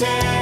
la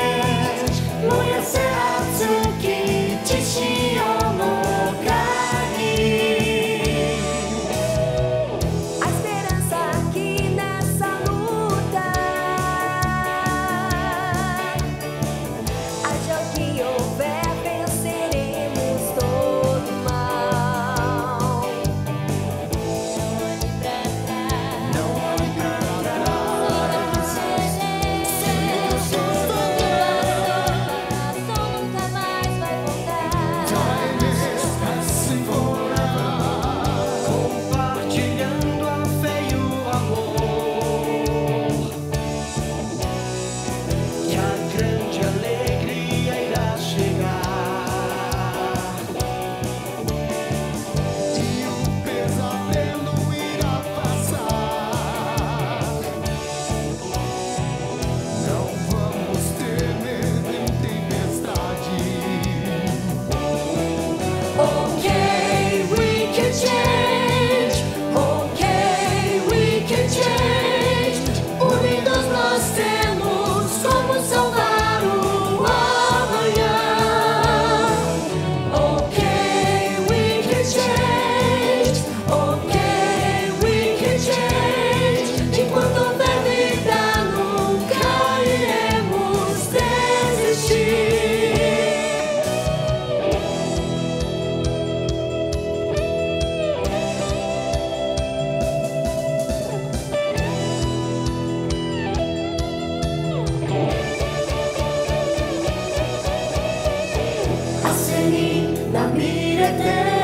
la